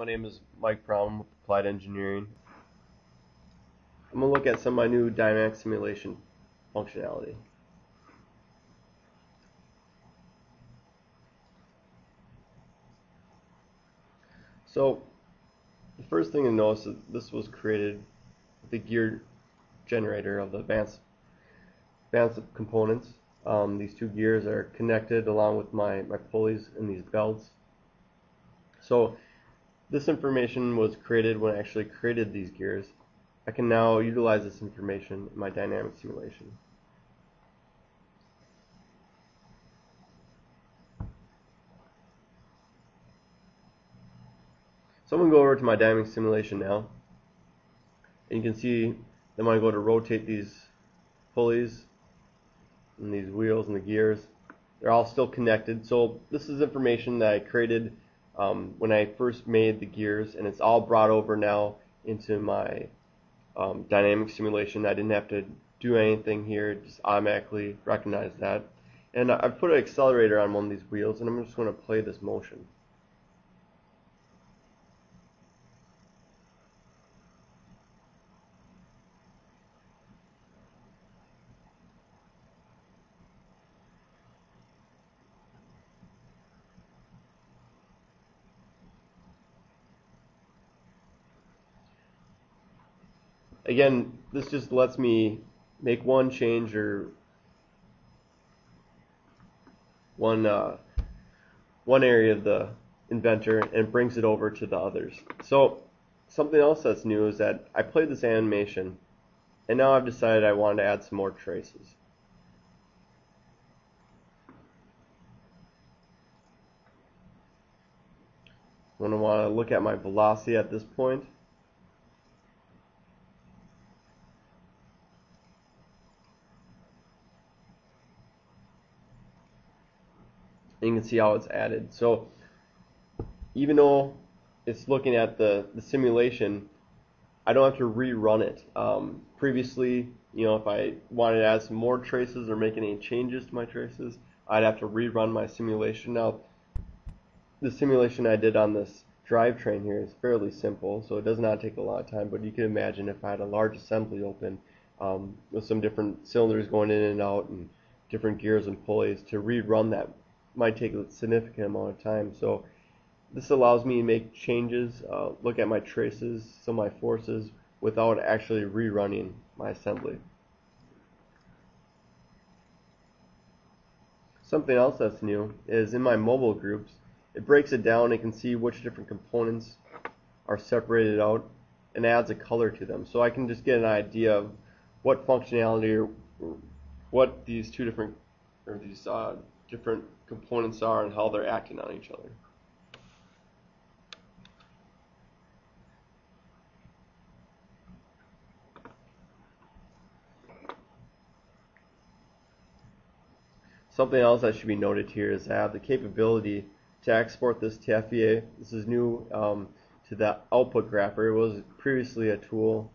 My name is Mike Brown with Applied Engineering. I'm going to look at some of my new dynamic simulation functionality. So the first thing to notice is this was created with the gear generator of the advanced, advanced components. Um, these two gears are connected along with my, my pulleys and these belts. So this information was created when I actually created these gears. I can now utilize this information in my dynamic simulation. So I'm going to go over to my dynamic simulation now. And you can see that when I go to rotate these pulleys and these wheels and the gears, they're all still connected. So this is information that I created um, when I first made the gears, and it's all brought over now into my um, dynamic simulation. I didn't have to do anything here; just automatically recognized that. And I've put an accelerator on one of these wheels, and I'm just going to play this motion. Again, this just lets me make one change or one uh, one area of the inventor and brings it over to the others. So something else that's new is that I played this animation and now I've decided I wanted to add some more traces. I'm going to want to look at my velocity at this point. And you can see how it's added. So even though it's looking at the, the simulation, I don't have to rerun it. Um, previously, you know, if I wanted to add some more traces or make any changes to my traces, I'd have to rerun my simulation. Now, the simulation I did on this drivetrain here is fairly simple, so it does not take a lot of time, but you can imagine if I had a large assembly open um, with some different cylinders going in and out and different gears and pulleys to rerun that might take a significant amount of time. So this allows me to make changes, uh, look at my traces, some of my forces, without actually rerunning my assembly. Something else that's new is in my mobile groups, it breaks it down and can see which different components are separated out and adds a color to them. So I can just get an idea of what functionality or what these two different or these uh, different components are and how they're acting on each other. Something else that should be noted here is have the capability to export this to FEA. This is new um, to the output grapher. It was previously a tool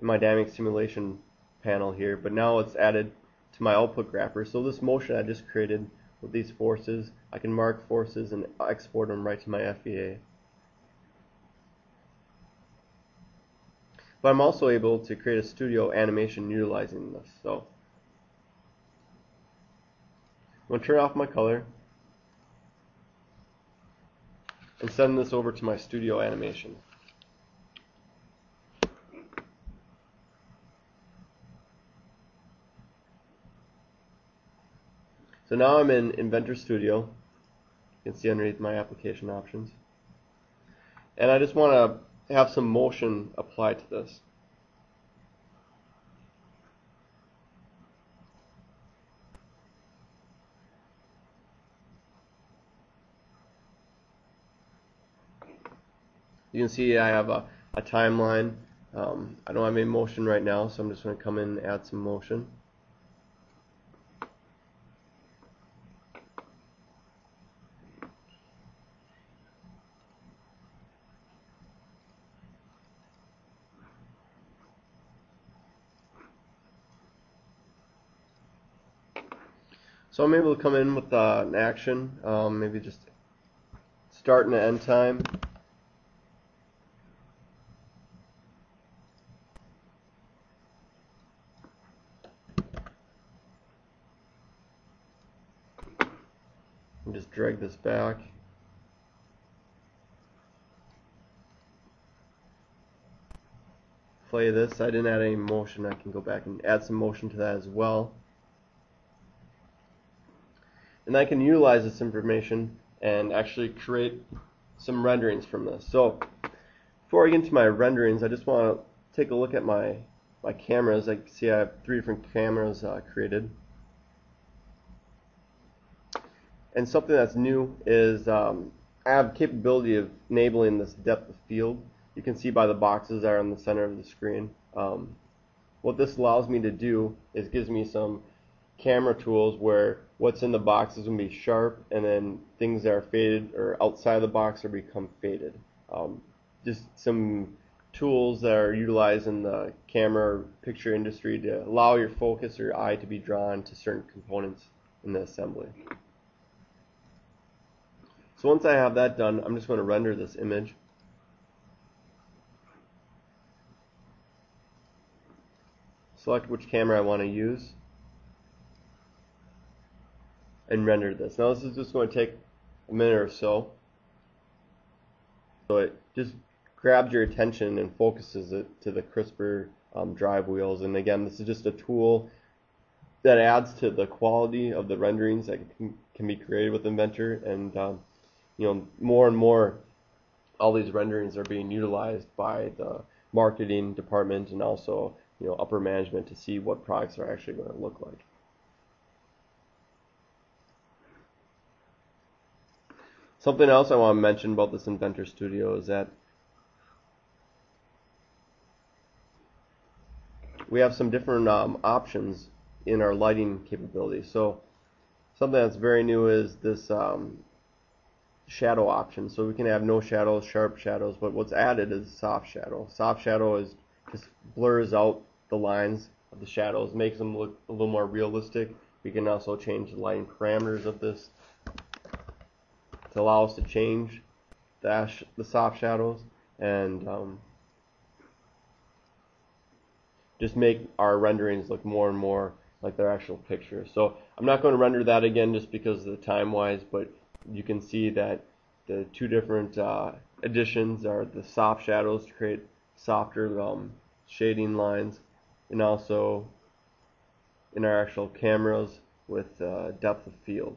in my dynamic simulation panel here, but now it's added to my output grapher. So this motion I just created with these forces, I can mark forces and export them right to my FEA. But I'm also able to create a studio animation utilizing this. So I'm going to turn off my color and send this over to my studio animation. So now I'm in Inventor Studio. You can see underneath my application options. And I just want to have some motion applied to this. You can see I have a, a timeline. Um, I don't have any motion right now, so I'm just going to come in and add some motion. So I'm able to come in with uh, an action, um, maybe just start and end time. And just drag this back. Play this. I didn't add any motion. I can go back and add some motion to that as well. And I can utilize this information and actually create some renderings from this. So before I get into my renderings, I just want to take a look at my my cameras. I see I have three different cameras uh, created. And something that's new is um, I have capability of enabling this depth of field. You can see by the boxes that are in the center of the screen. Um, what this allows me to do is gives me some camera tools where what's in the box is going to be sharp and then things that are faded or outside of the box are become faded. Um, just some tools that are utilized in the camera picture industry to allow your focus or your eye to be drawn to certain components in the assembly. So once I have that done, I'm just going to render this image. Select which camera I want to use and render this. Now this is just going to take a minute or so. So it just grabs your attention and focuses it to the crisper um, drive wheels. And again, this is just a tool that adds to the quality of the renderings that can, can be created with Inventor. And um, you know, more and more, all these renderings are being utilized by the marketing department and also you know upper management to see what products are actually going to look like. Something else I want to mention about this Inventor Studio is that we have some different um, options in our lighting capabilities. So something that's very new is this um, shadow option. So we can have no shadows, sharp shadows, but what's added is soft shadow. Soft shadow is just blurs out the lines of the shadows, makes them look a little more realistic. We can also change the lighting parameters of this to allow us to change the, the soft shadows and um, just make our renderings look more and more like their actual picture. So I'm not going to render that again just because of the time wise, but you can see that the two different uh, additions are the soft shadows to create softer um, shading lines and also in our actual cameras with uh, depth of field.